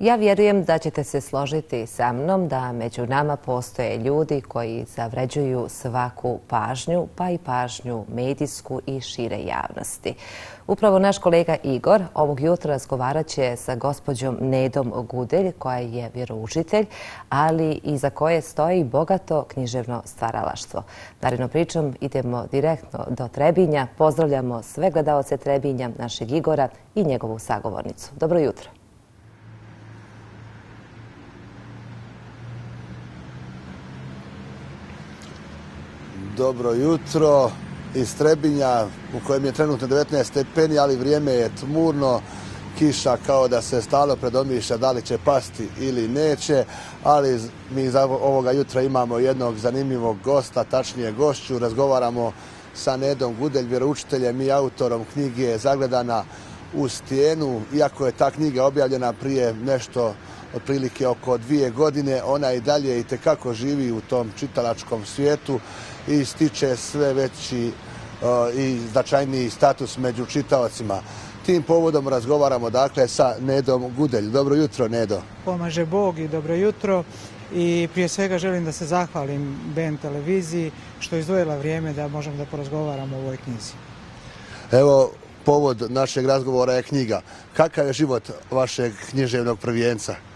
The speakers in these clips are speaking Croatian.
Ja vjerujem da ćete se složiti sa mnom da među nama postoje ljudi koji zavređuju svaku pažnju, pa i pažnju medijsku i šire javnosti. Upravo naš kolega Igor ovog jutra razgovarat će sa gospođom Nedom Gudelj, koja je vjeroučitelj, ali i za koje stoji bogato književno stvaralaštvo. Naravno pričom idemo direktno do Trebinja. Pozdravljamo sve gledalce Trebinja, našeg Igora i njegovu sagovornicu. Dobro jutro. Dobro jutro iz Trebinja u kojem je trenutno 19 stepeni, ali vrijeme je tmurno. Kiša kao da se stalo predomišlja da li će pasti ili neće, ali mi za ovoga jutra imamo jednog zanimljivog gosta, tačnije gošću. Razgovaramo sa Nedom Gudelj, vjeroučiteljem i autorom knjige Zagledana u stijenu. Iako je ta knjiga objavljena prije nešto otprilike oko dvije godine, ona i dalje i tekako živi u tom čitalačkom svijetu i stiče sve veći i značajniji status među čitaocima. Tim povodom razgovaramo dakle sa Nedom Gudelj. Dobro jutro Nedo. Pomaže Bog i dobro jutro i prije svega želim da se zahvalim BN televiziji što je izdvojila vrijeme da možemo da porazgovaramo o ovoj knjizi. Evo, povod našeg razgovora je knjiga. Kakav je život vašeg književnog prvijenca?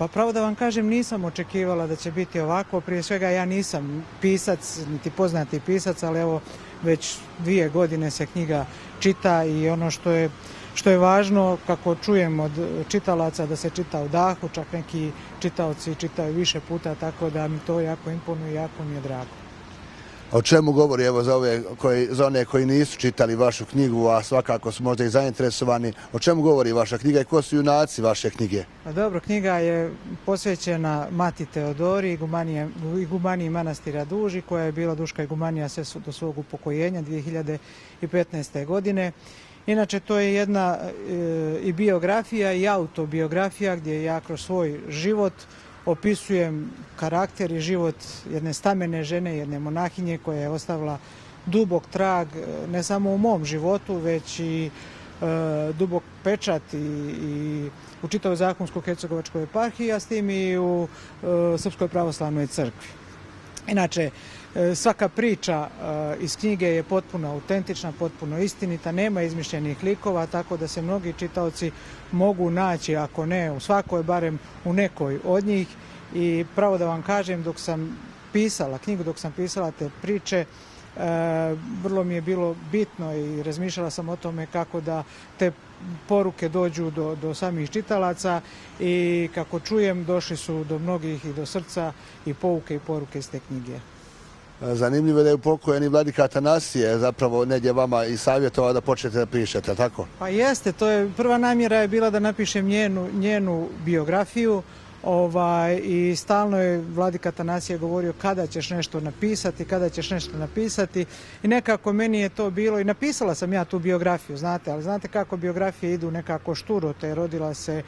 Pa pravo da vam kažem, nisam očekivala da će biti ovako. Prije svega ja nisam pisac, niti poznati pisac, ali evo već dvije godine se knjiga čita i ono što je, što je važno, kako čujem od čitalaca da se čita u dahu, čak neki čitaoci čitaju više puta, tako da mi to jako imponuje jako mi je drago. O čemu govori evo za, ove koji, za one koji nisu čitali vašu knjigu, a svakako su možda i zainteresovani, o čemu govori vaša knjiga i ko su junaci vaše knjige? Pa dobro, knjiga je posvećena Mati Teodori i gumaniji manastira Duži, koja je bila duška igumanija sve do svog upokojenja 2015. godine. Inače, to je jedna e, i biografija i autobiografija gdje ja kroz svoj život opisujem karakter i život jedne stamene žene, jedne monahinje koja je ostavila dubok trag ne samo u mom životu, već i e, dubok pečat i, i u čitavoj zakonskoj Hercegovačkoj eparhiji, a s tim i u e, Srpskoj pravoslavnoj crkvi. Inače, e, svaka priča iz knjige je potpuno autentična, potpuno istinita, nema izmišljenih likova, tako da se mnogi čitaoci mogu naći, ako ne u svakoj, barem u nekoj od njih. I pravo da vam kažem, dok sam pisala knjigu, dok sam pisala te priče, vrlo mi je bilo bitno i razmišljala sam o tome kako da te poruke dođu do, do samih čitalaca i kako čujem došli su do mnogih i do srca i pouke i poruke iz te knjige. Zanimljivo je da je upokojeni vladika Atanasije zapravo negdje vama i savjetovao da počnete da pišete, tako? Pa jeste, to je prva namjera je bila da napišem njenu, njenu biografiju, Ovaj, I stalno je Vladika Tanasije govorio kada ćeš nešto napisati, kada ćeš nešto napisati. I nekako meni je to bilo, i napisala sam ja tu biografiju, znate, ali znate kako biografije idu nekako šturo, te rodila se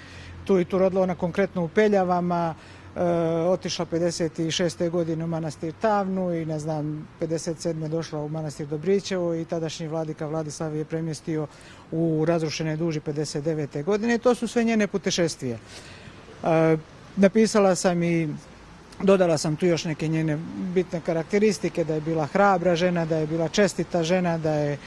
tu i tu rodila ona konkretno u Peljavama, e, otišla 56. godine u manastir Tavnu i ne znam, 57. došla u manastir Dobrićevo i tadašnji vladika Vladislav je premjestio u razrušene duži 59. godine to su sve njene putešestvije. E, Napisala sam i dodala sam tu još neke njene bitne karakteristike, da je bila hrabra žena, da je bila čestita žena, da je,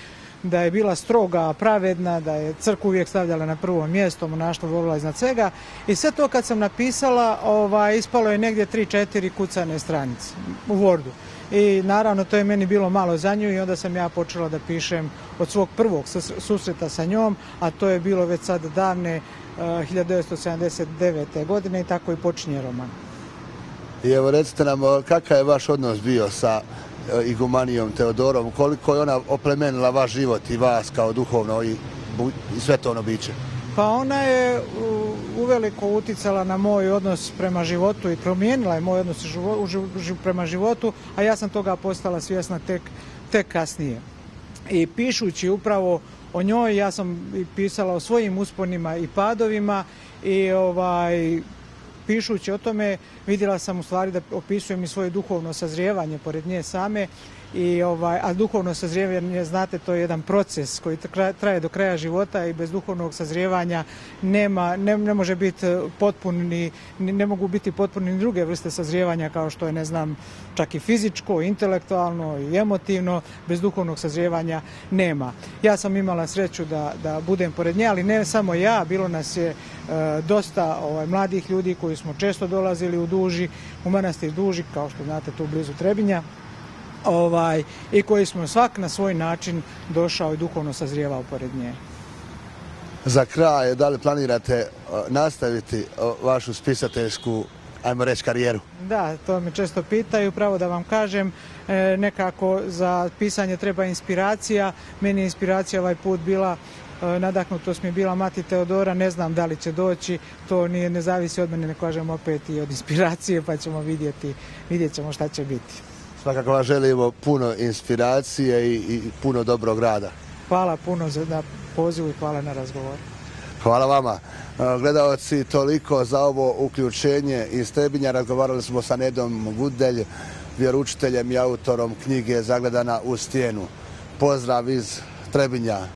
da je bila stroga, pravedna, da je crku uvijek stavljala na prvo mjesto, monaštvo volila iznad svega. I sve to kad sam napisala, ovaj, ispalo je negdje 3-4 kucane stranice u Wordu. I naravno to je meni bilo malo za nju i onda sam ja počela da pišem od svog prvog susreta sa njom, a to je bilo već sad davne 1979. godine i tako i počinje roman. I evo recite nam kakav je vaš odnos bio sa igumanijom Teodorom, koliko je ona oplemenila vaš život i vas kao duhovno i, i svetovno biće? Pa ona je uveliko uticala na moj odnos prema životu i promijenila je moj odnos prema životu, a ja sam toga postala svjesna tek, tek kasnije. I pišući upravo o njoj. Ja sam pisala o svojim usponima i padovima i ovaj, pišući o tome vidjela sam u stvari da opisujem i svoje duhovno sazrijevanje pored nje same i ovaj, a duhovno sazrijevanje, znate, to je jedan proces koji traje do kraja života i bez duhovnog sazrijevanja nema, ne, ne može biti potpuni, ne mogu biti potpuni ni druge vrste sazrijevanja kao što je, ne znam, čak i fizičko, intelektualno i emotivno, bez duhovnog sazrijevanja nema. Ja sam imala sreću da, da budem pored nje, ali ne samo ja, bilo nas je e, dosta ovaj, mladih ljudi koji smo često dolazili u Duži, u manastir Duži, kao što znate tu blizu Trebinja ovaj, i koji smo svak na svoj način došao i duhovno sazrijevao pored nje. Za kraj, da li planirate nastaviti vašu spisateljsku ajmo reći, karijeru? Da, to me često pitaju. Pravo da vam kažem, e, nekako za pisanje treba inspiracija. Meni je inspiracija ovaj put bila e, nadahnutost mi je bila mati Teodora, ne znam da li će doći, to nije, ne zavisi od mene, ne kažem opet i od inspiracije, pa ćemo vidjeti, vidjet ćemo šta će biti. Svakako vam želimo puno inspiracije i, i puno dobrog rada. Hvala puno za pozivu i hvala na razgovor. Hvala vama. Gledalci, toliko za ovo uključenje iz Trebinja. Razgovarali smo sa Nedom Gudelj, vjeručiteljem i autorom knjige Zagledana u stijenu. Pozdrav iz Trebinja.